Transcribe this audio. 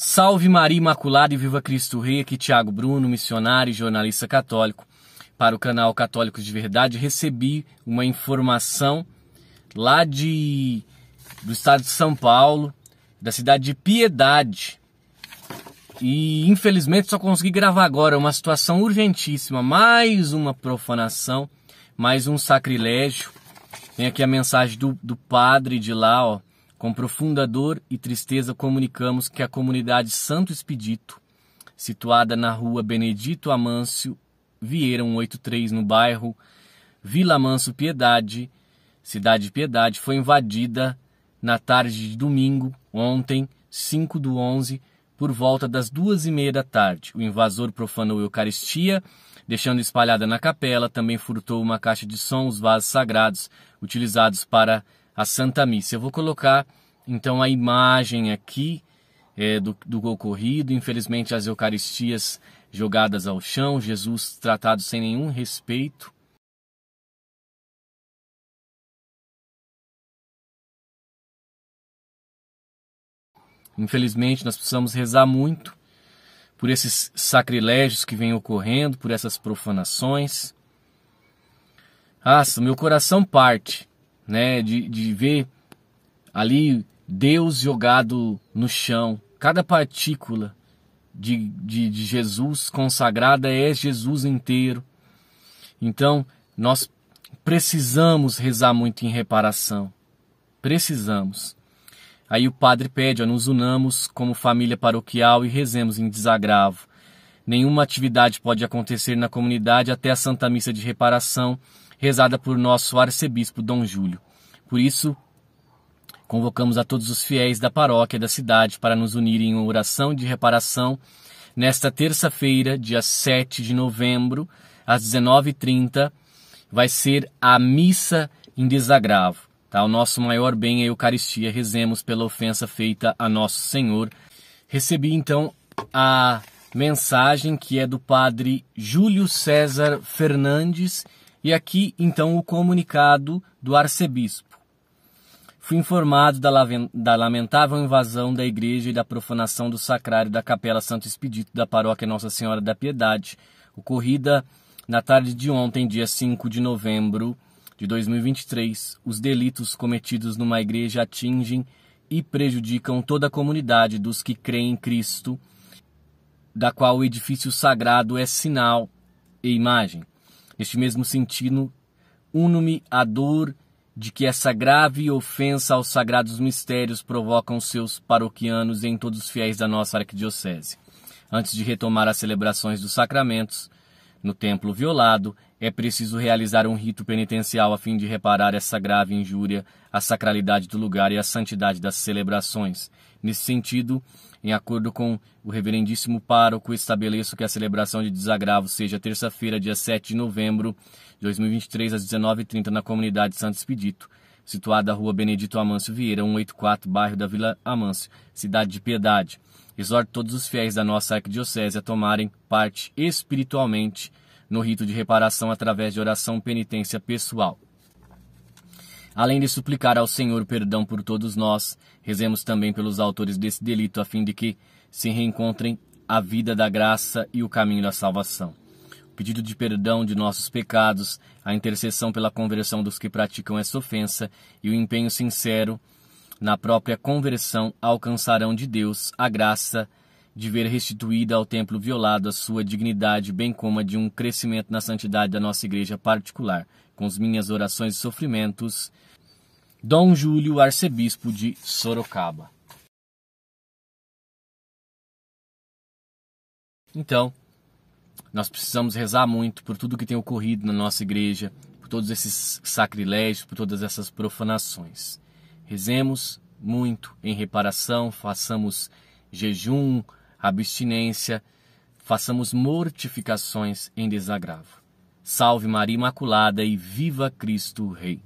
Salve Maria Imaculada e Viva Cristo Rei, aqui Tiago Bruno, missionário e jornalista católico. Para o canal Católicos de Verdade, recebi uma informação lá de do estado de São Paulo, da cidade de Piedade. E infelizmente só consegui gravar agora uma situação urgentíssima, mais uma profanação, mais um sacrilégio. Tem aqui a mensagem do, do padre de lá, ó. Com profunda dor e tristeza comunicamos que a comunidade Santo Expedito, situada na rua Benedito Amâncio Vieira 183, no bairro Vila Manso Piedade, cidade de Piedade, foi invadida na tarde de domingo, ontem, 5 do 11, por volta das duas e meia da tarde. O invasor profanou a Eucaristia, deixando espalhada na capela, também furtou uma caixa de som, os vasos sagrados utilizados para a Santa Missa. Eu vou colocar então a imagem aqui é, do, do ocorrido, infelizmente as Eucaristias jogadas ao chão, Jesus tratado sem nenhum respeito. Infelizmente, nós precisamos rezar muito por esses sacrilégios que vêm ocorrendo, por essas profanações. Ah, meu coração parte né, de, de ver ali Deus jogado no chão, cada partícula de, de, de Jesus consagrada é Jesus inteiro. Então, nós precisamos rezar muito em reparação. Precisamos. Aí o padre pede, ó, nos unamos como família paroquial e rezemos em desagravo. Nenhuma atividade pode acontecer na comunidade até a Santa Missa de Reparação, rezada por nosso arcebispo Dom Júlio. Por isso, convocamos a todos os fiéis da paróquia da cidade para nos unirem em uma oração de reparação nesta terça-feira, dia 7 de novembro, às 19h30, vai ser a missa em desagravo. Tá? O nosso maior bem é a Eucaristia. Rezemos pela ofensa feita a nosso Senhor. Recebi então a mensagem que é do padre Júlio César Fernandes e aqui, então, o comunicado do arcebispo. Fui informado da, lamentável invasão da igreja e da profanação do sacrário da Capela Santo Expedito da paróquia Nossa Senhora da Piedade, ocorrida na tarde de ontem, dia 5 de novembro de 2023. Os delitos cometidos numa igreja atingem e prejudicam toda a comunidade dos que creem em Cristo, da qual o edifício sagrado é sinal e imagem. Neste mesmo sentido, uno-me a dor de que essa grave ofensa aos sagrados mistérios provocam seus paroquianos em todos os fiéis da nossa arquidiocese. Antes de retomar as celebrações dos sacramentos, no templo violado, é preciso realizar um rito penitencial a fim de reparar essa grave injúria à sacralidade do lugar e à santidade das celebrações. Nesse sentido, em acordo com o reverendíssimo pároco, estabeleço que a celebração de desagravo seja terça-feira, dia 7 de novembro de 2023, às 19h30, na comunidade Santo Expedito, situada na rua Benedito Amâncio Vieira, 184, bairro da Vila Amâncio, cidade de Piedade. Exorto todos os fiéis da nossa arquidiocese a tomarem parte espiritualmente no rito de reparação através de oração penitência pessoal. Além de suplicar ao Senhor perdão por todos nós, rezemos também pelos autores desse delito, a fim de que se reencontrem a vida da graça e o caminho da salvação. Pedido de perdão de nossos pecados, a intercessão pela conversão dos que praticam essa ofensa e o empenho sincero na própria conversão alcançarão de Deus a graça de ver restituída ao templo violado a sua dignidade, bem como a de um crescimento na santidade da nossa igreja particular, com as minhas orações e sofrimentos Dom Júlio, arcebispo de Sorocaba. Então, nós precisamos rezar muito por tudo que tem ocorrido na nossa igreja, por todos esses sacrilégios, por todas essas profanações. Rezemos muito em reparação, façamos jejum, abstinência, façamos mortificações em desagravo. Salve Maria Imaculada e viva Cristo Rei.